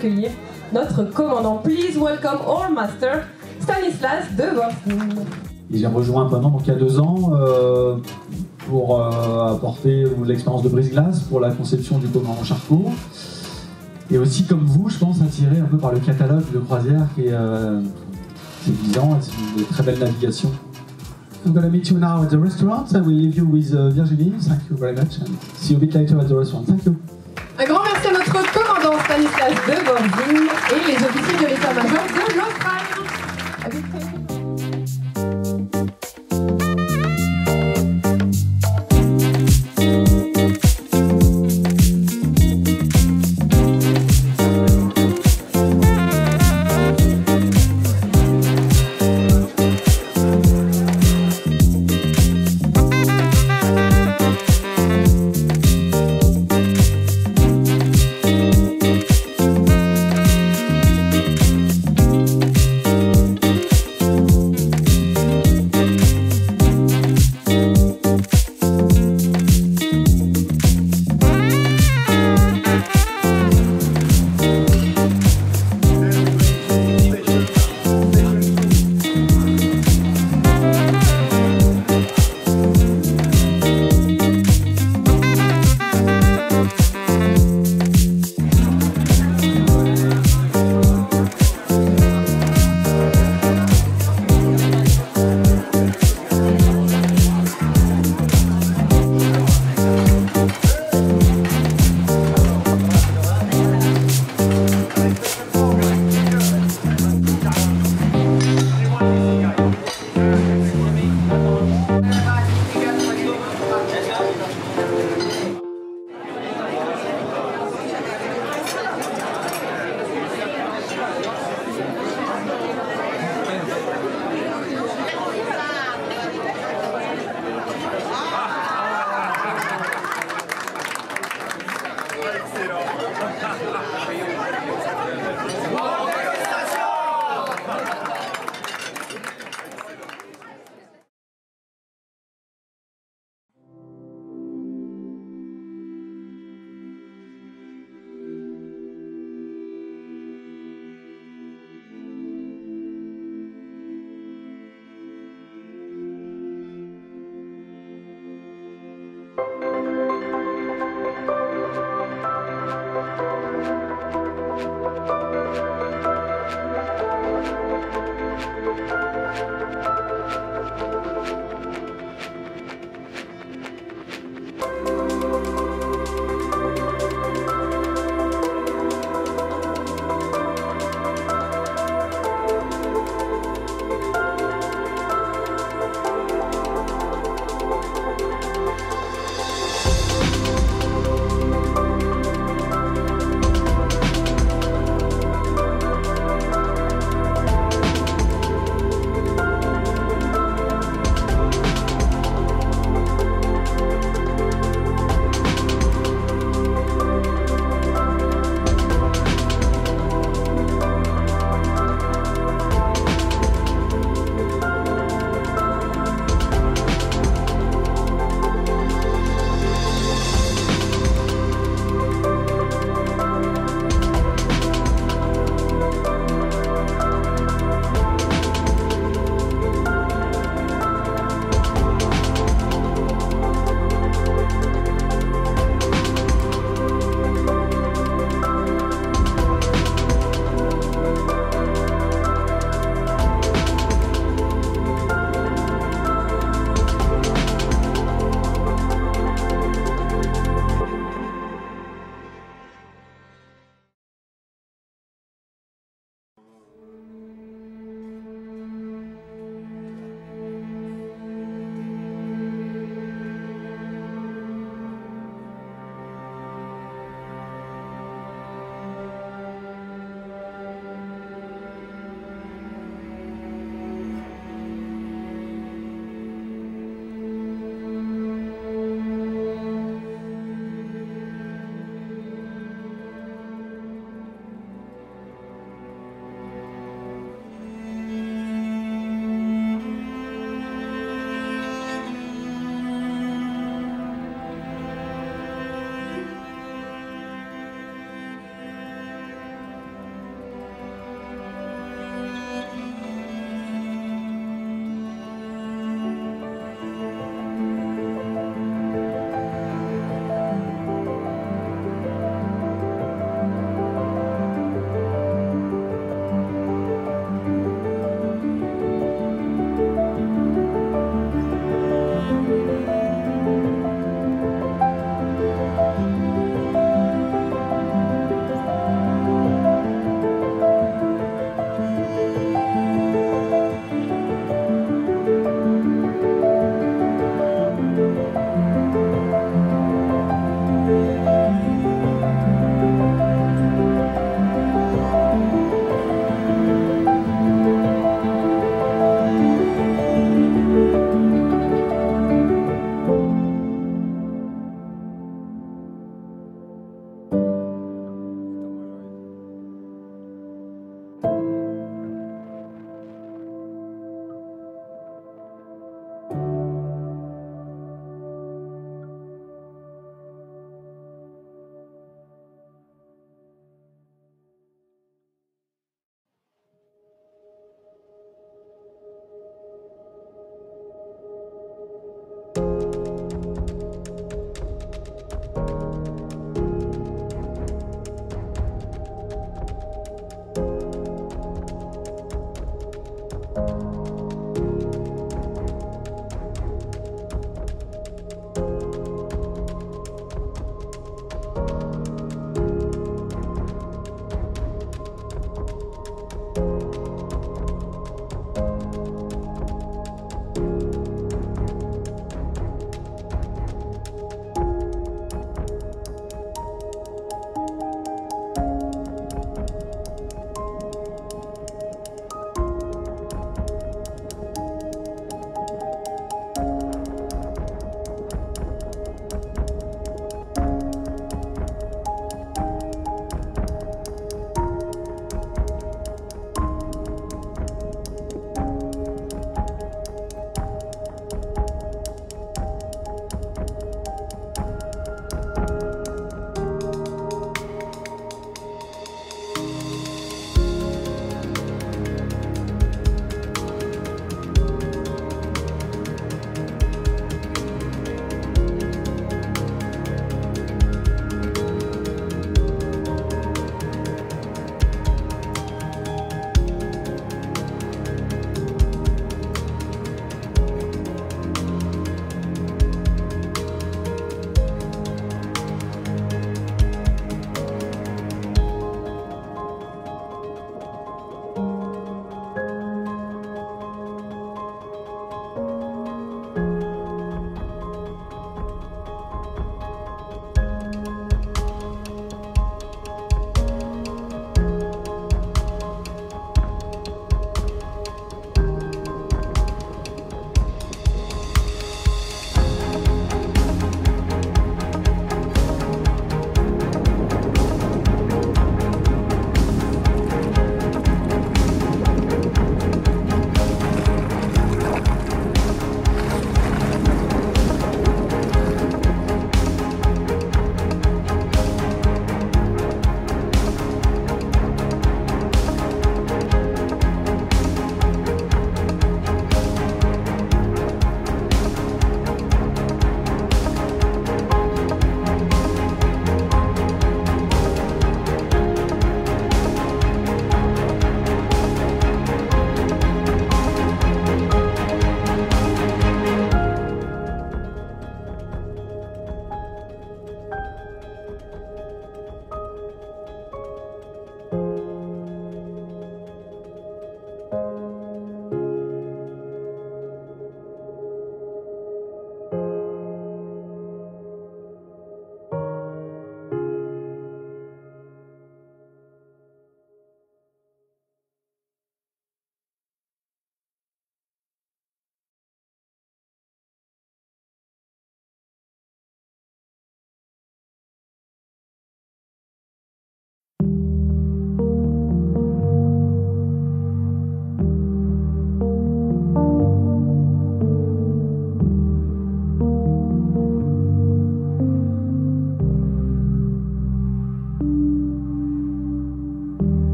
accueillir notre commandant. Please welcome our master, Stanislas de Vorstin. J'ai rejoint pendant donc il y a deux ans euh, pour euh, apporter l'expérience de brise-glace pour la conception du commandant Charcot. Et aussi, comme vous, je pense, attiré un peu par le catalogue de croisière qui est euh, séduisant et c'est une très belle navigation. I'm going to meet you now at the restaurant. I will leave you with uh, Virginie. Thank you very much. And see you a bit later at the restaurant. Thank you. Un grand Stanislas de Vorstin et les officiers de l'état-major de l'Australie.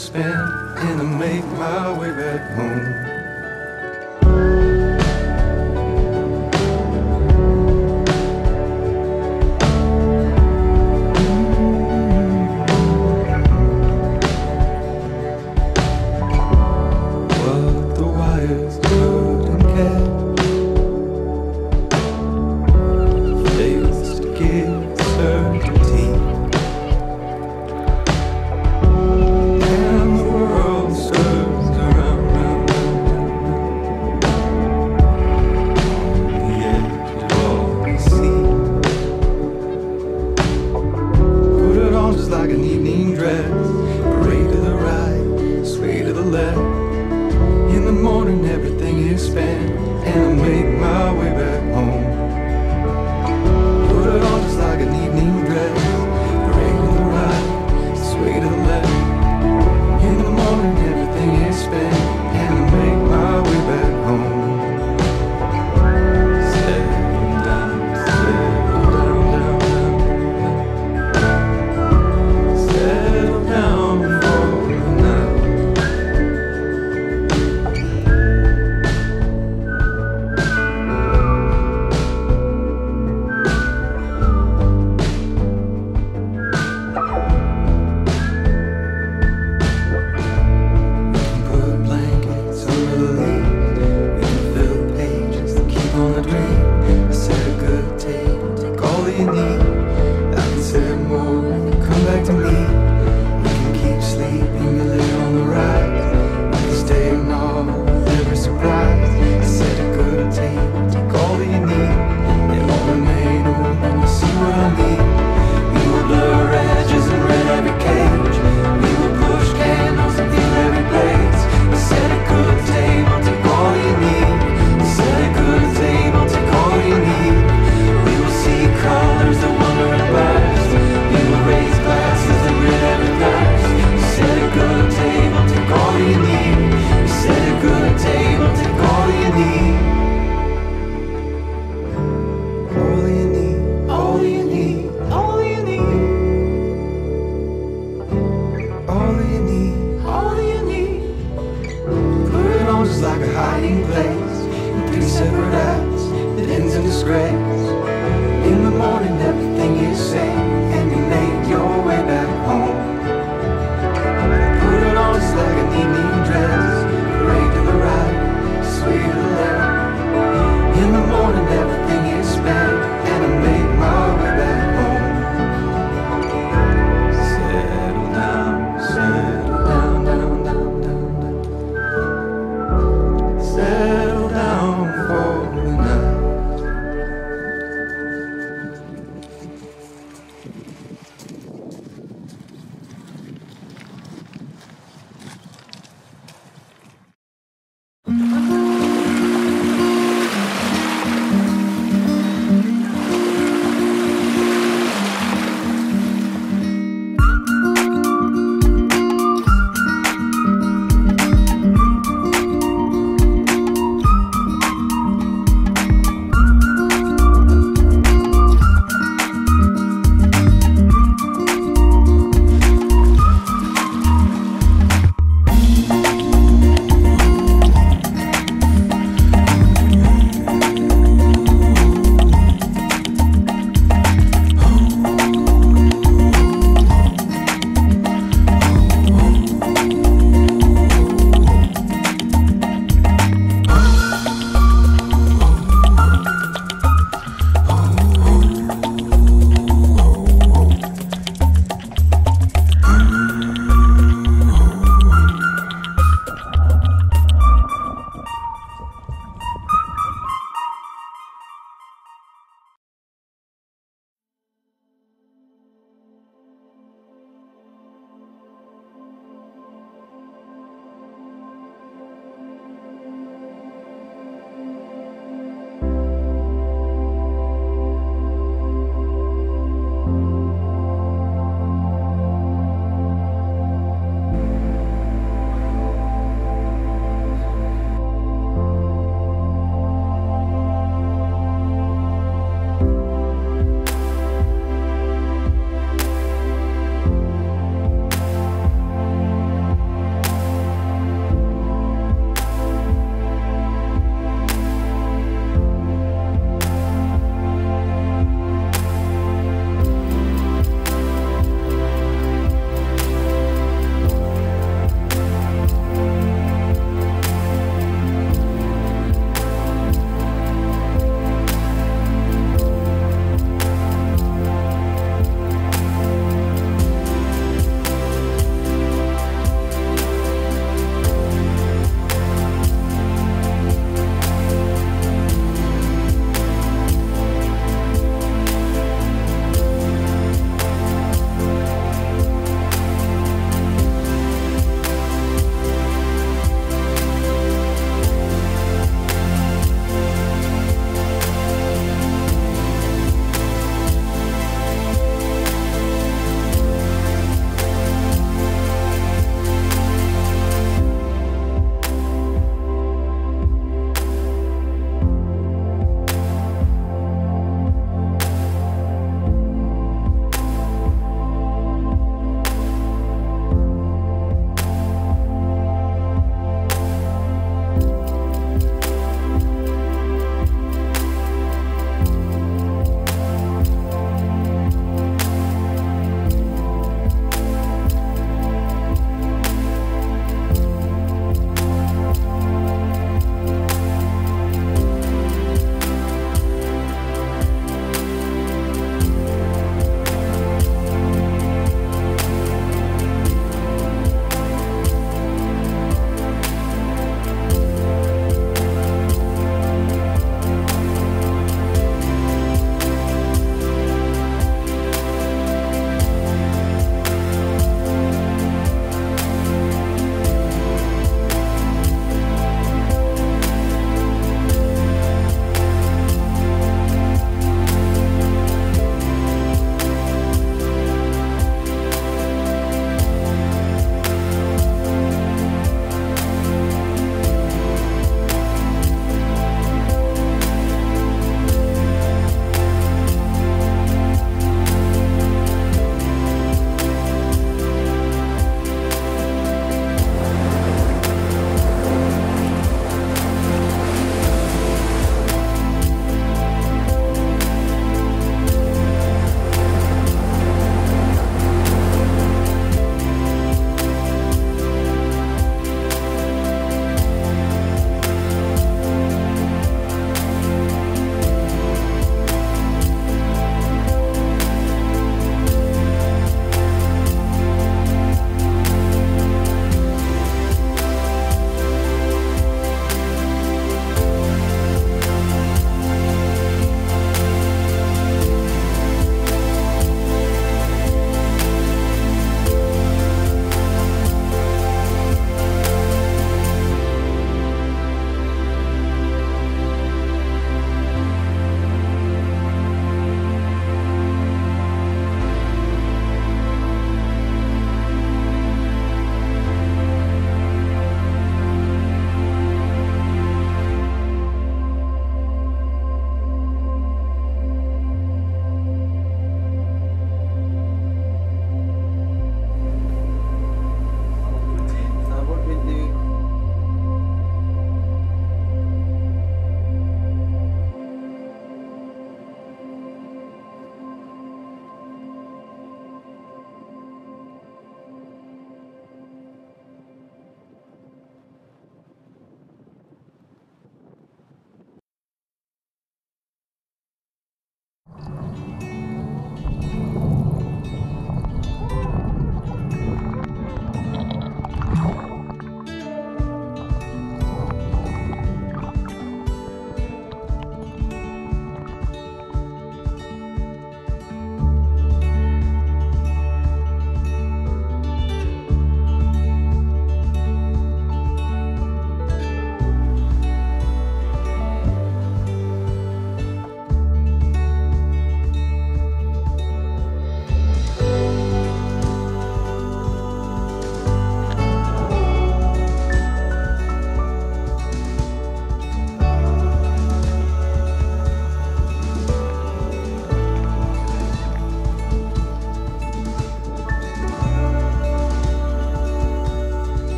spend.